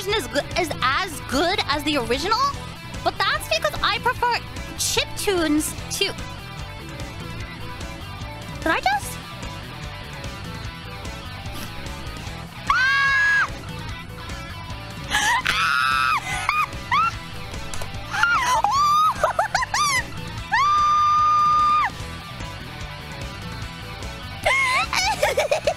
version is, is as good as the original, but that's because I prefer chip tunes to... Did I just... Ah!